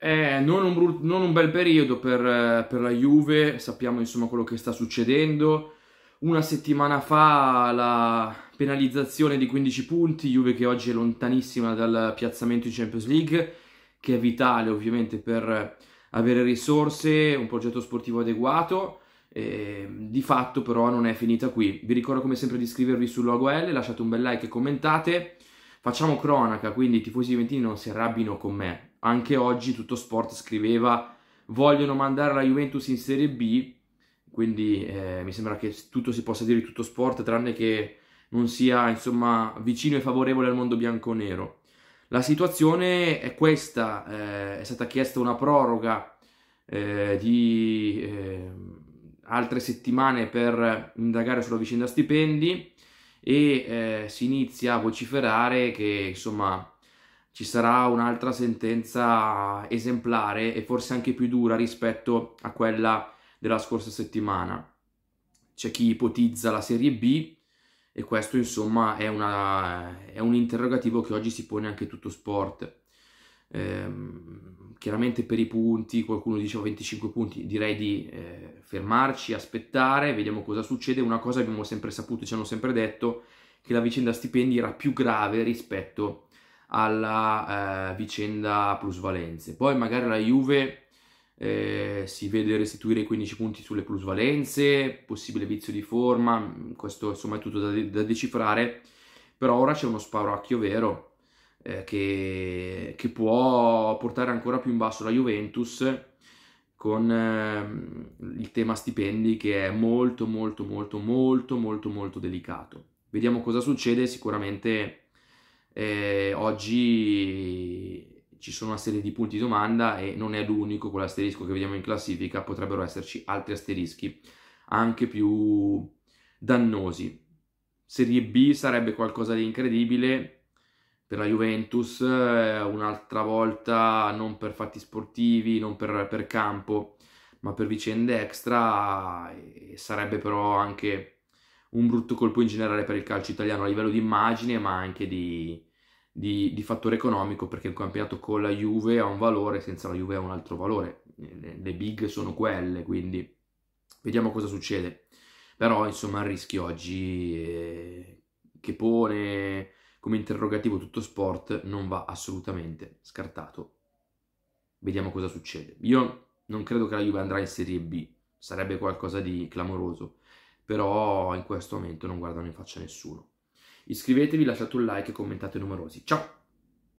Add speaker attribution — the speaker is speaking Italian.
Speaker 1: Eh, non, un brut- non un bel periodo per, per la Juve, sappiamo insomma quello che sta succedendo. Una settimana fa la penalizzazione di 15 punti, Juve che oggi è lontanissima dal piazzamento in Champions League, che è vitale ovviamente per avere risorse, un progetto sportivo adeguato. Eh, di fatto però non è finita qui. Vi ricordo come sempre di iscrivervi sul logo L, lasciate un bel like e commentate. Facciamo cronaca, quindi i tifosi juventini non si arrabbino con me. Anche oggi tutto sport scriveva vogliono mandare la Juventus in Serie B, quindi eh, mi sembra che tutto si possa dire di tutto sport, tranne che non sia insomma vicino e favorevole al mondo bianco-nero. La situazione è questa, eh, è stata chiesta una proroga eh, di eh, altre settimane per indagare sulla vicenda stipendi e eh, si inizia a vociferare che insomma ci sarà un'altra sentenza esemplare e forse anche più dura rispetto a quella della scorsa settimana. C'è chi ipotizza la Serie B e questo insomma è, una, è un interrogativo che oggi si pone anche tutto sport. Ehm, chiaramente per i punti, qualcuno diceva 25 punti, direi di eh, fermarci, aspettare, vediamo cosa succede. Una cosa abbiamo sempre saputo, ci hanno sempre detto che la vicenda stipendi era più grave rispetto alla eh, vicenda plusvalenze. Poi magari la Juve eh, si vede restituire i 15 punti sulle plusvalenze, possibile vizio di forma, questo insomma è tutto da, da decifrare, però ora c'è uno spauracchio vero eh, che, che, può portare ancora più in basso la Juventus con eh, il tema stipendi che è molto molto molto molto molto molto delicato. Vediamo cosa succede, sicuramente eh, oggi ci sono una serie di punti di domanda e non è l'unico quell'asterisco che vediamo in classifica, potrebbero esserci altri asterischi anche più dannosi. Serie B sarebbe qualcosa di incredibile per la Juventus, eh, un'altra volta non per fatti sportivi, non per, per campo, ma per vicende extra, sarebbe però anche un brutto colpo in generale per il calcio italiano a livello di immagine, ma anche di, di, di, fattore economico perché il campionato con la Juve ha un valore, senza la Juve ha un altro valore. Le, le big sono quelle, quindi vediamo cosa succede. Però insomma il rischio oggi eh, che pone come interrogativo tutto sport non va assolutamente scartato. Vediamo cosa succede. Io non credo che la Juve andrà in Serie B, sarebbe qualcosa di clamoroso, però in questo momento non guardano in faccia nessuno. Iscrivetevi, lasciate un like e commentate numerosi. Ciao!